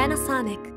Panasonic.